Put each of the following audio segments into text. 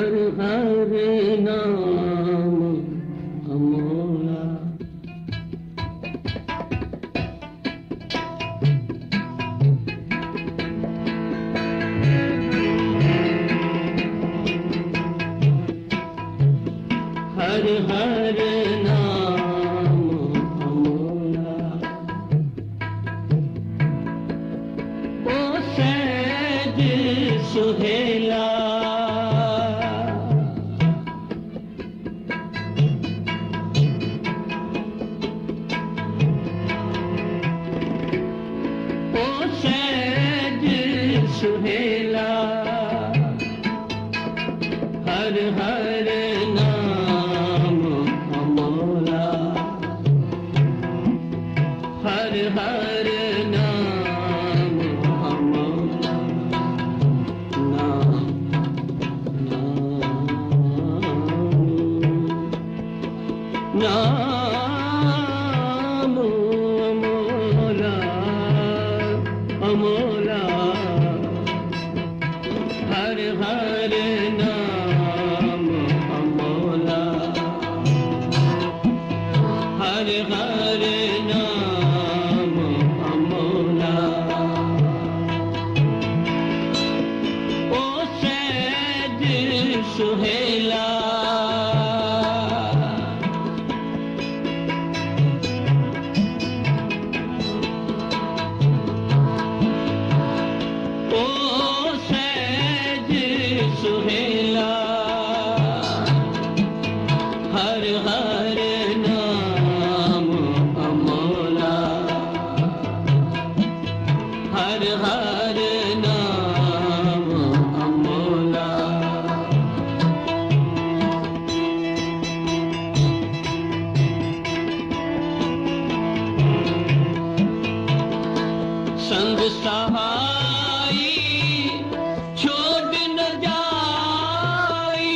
ਹਰ ਹਰ ਨਾਮ ਅਮੋਲਾ। ਹਰ ਹਰ ਨਾਮ ਅਮੋਲਾ। ਉਹ ਸਹਿਜ ਸੁਹੇ सुहेला। हर हर नाम अमोला। हर हर नाम अमोला। नाम नाम। हर हर संग सहाई छोड़ न जाई।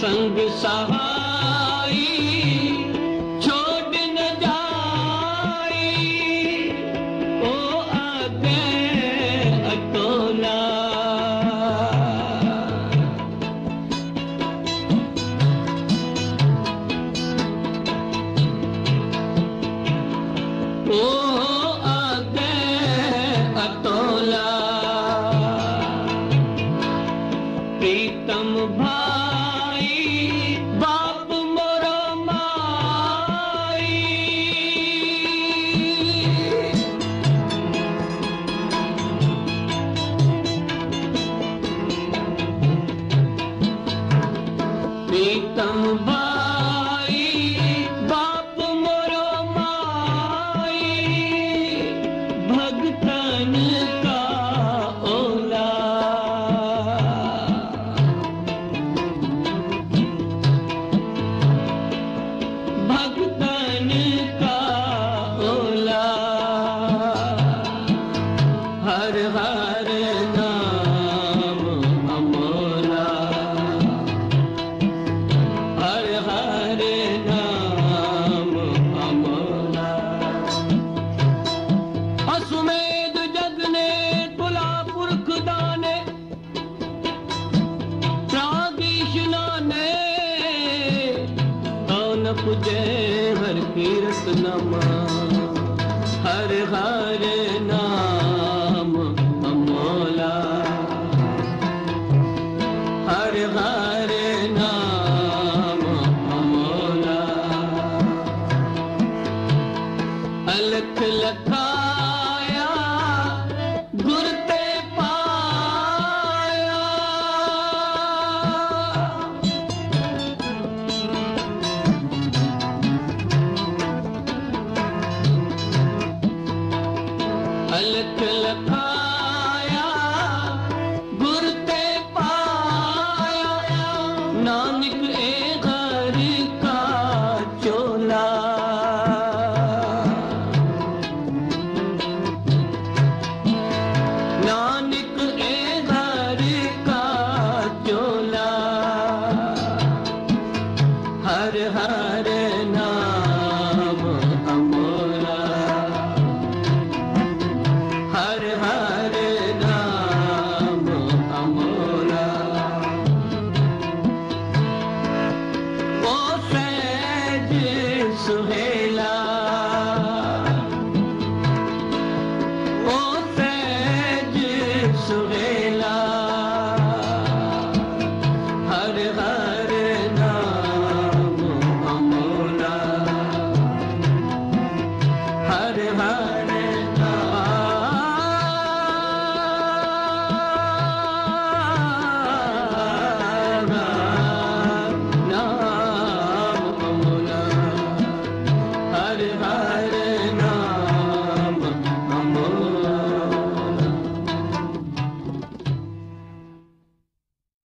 संग सहाई भाई बाप मोरो प्रीतम भाई नमा हर हर नाम हर हर ना hare hare